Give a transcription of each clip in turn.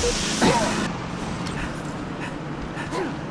Come on.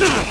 Killing spree.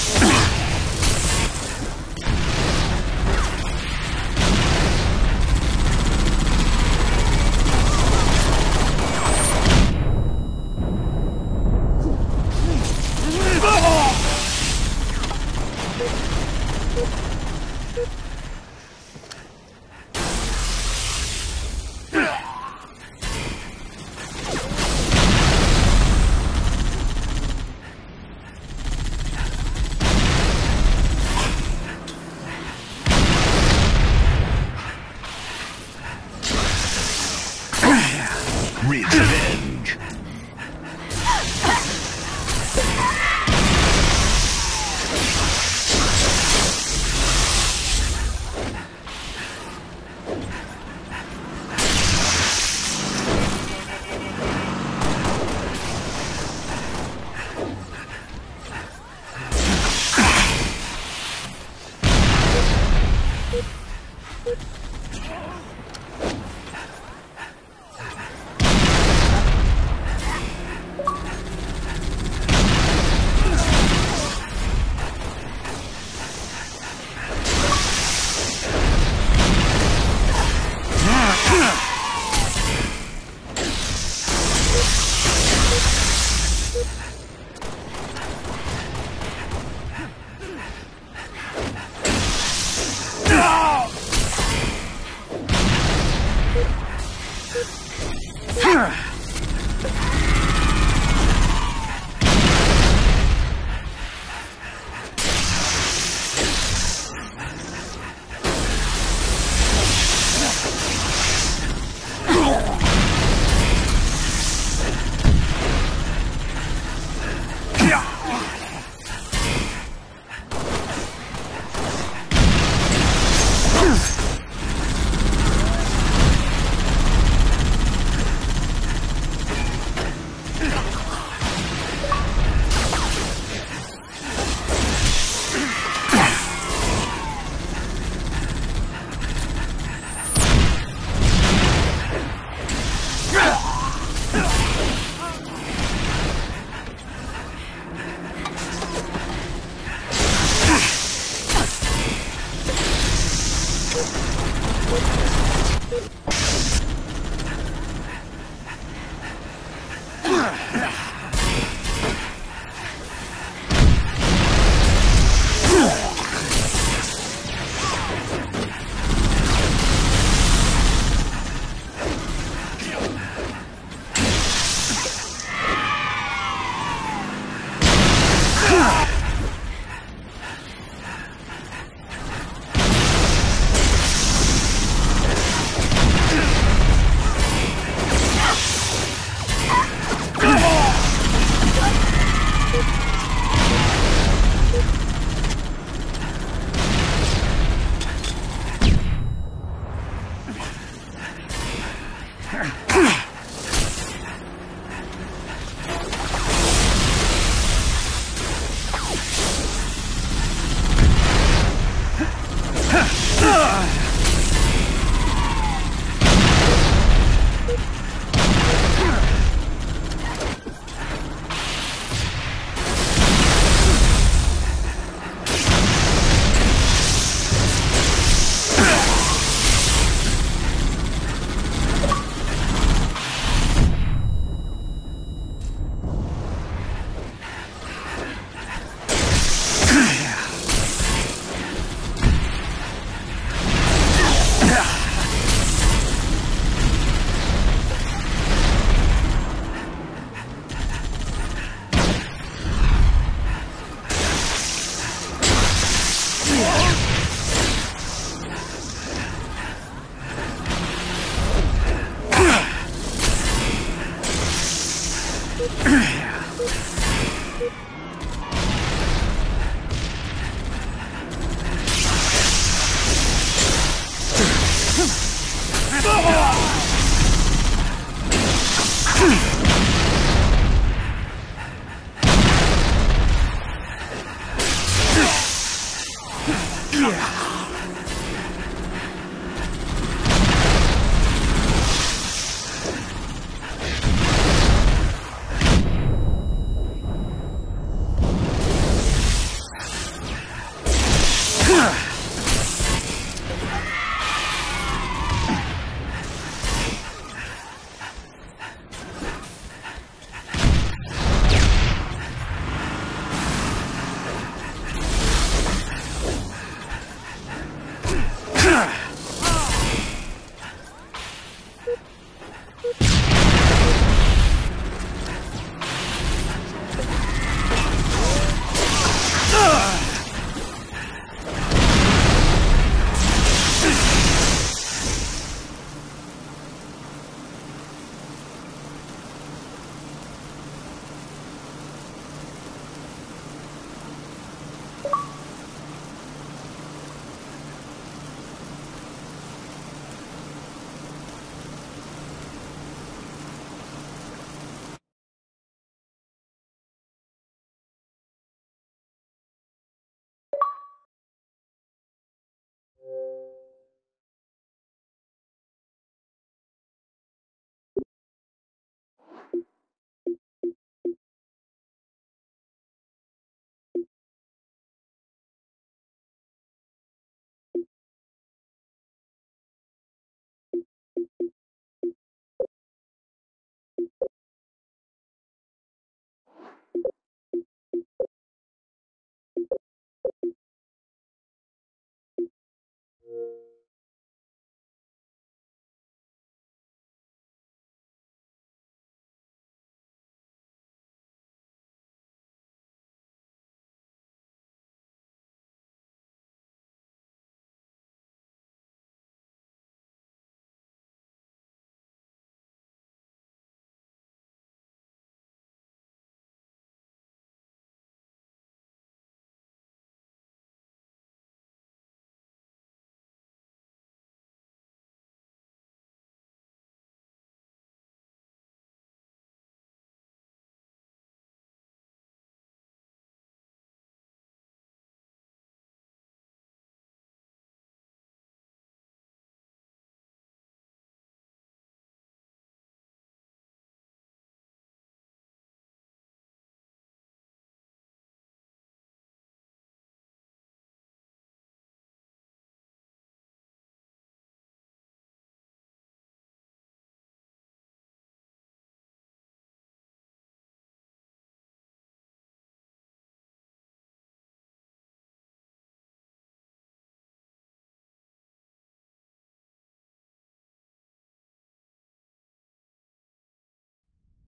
Revenge.